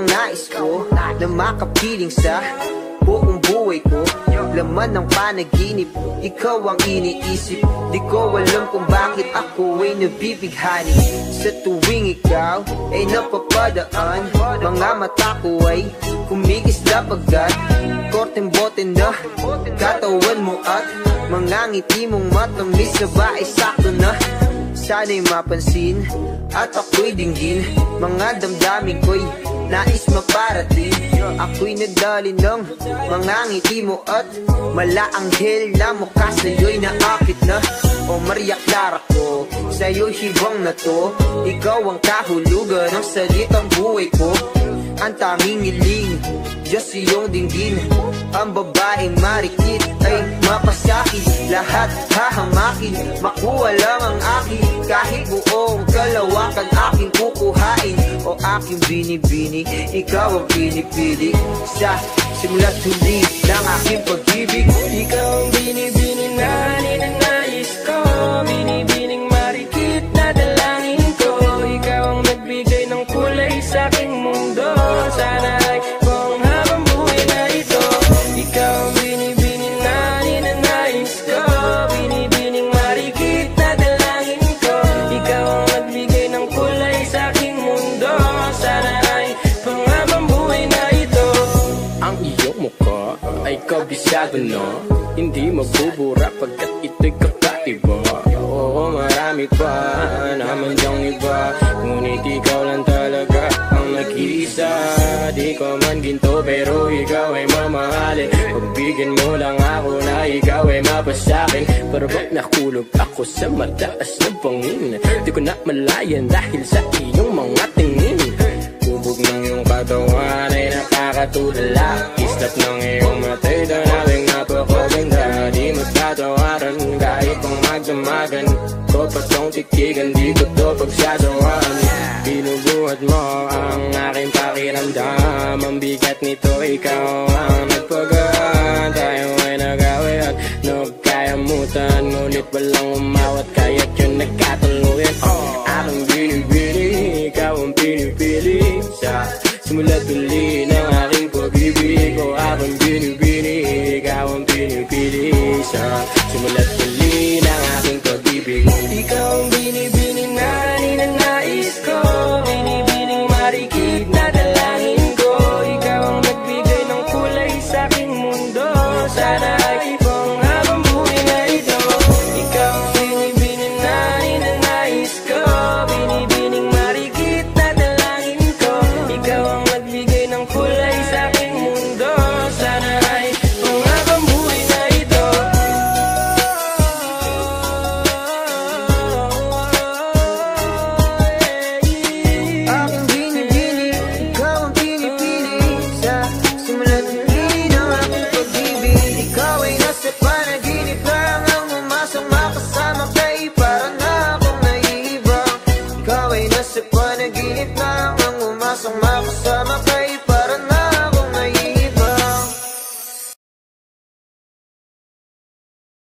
ang nais ko Na makapiling sa buong buhay ko. Laman ng panaginip Ikaw ang iniisip. Di ko alam kung bakit ako ay nabibighani. Sa tuwing ikaw ay napapadaan Mga mata ko ay kumigisla pagkat Korteng bote na katawan mo at Mga ngiti mong matamis na ba ay sakto na Sana'y mapansin at ako'y dinggin. Mga damdamin ko'y nais maparating. Ako'y nadali ng mga ngiti mo at Malaanghel na mukha sa'yo'y naakit na. O Maria Clara ko, sa'yo'y hibang na to. Ikaw ang kahulugan ng salitang buhay ko. Ang tanging iling, Diyos iyong dinggin. Ang babaeng marikit ay mapasakit. Lahat hahamakin, makuha lang ang akin aking binibini, ikaw ang pinipili Sa simula't huli ng aking pag-ibig Ikaw ang binibini na na Hindi magbubura pagkat ito'y kakaiba. Oo, marami pa naman diyang iba. Ngunit ikaw lang talaga ang nag-iisa. Di ko man ginto pero ikaw ay mamahalin. Pagbigyan mo lang ako na ikaw ay mapasakin Pero ba't nakulog ako sa mataas na bangin? Di ko na malayan dahil sa iyong mga tingin Kubog ng iyong katawan ay nakakatulala Islap ng iyong matay Tanawing napakaganda. Di matatawaran kahit pang magdamagan. Ko pa tong titigan Di ko to pagsasawaan. Binubuhat mo ang aking pakiramdam. Ang bigat nito ikaw ang my side.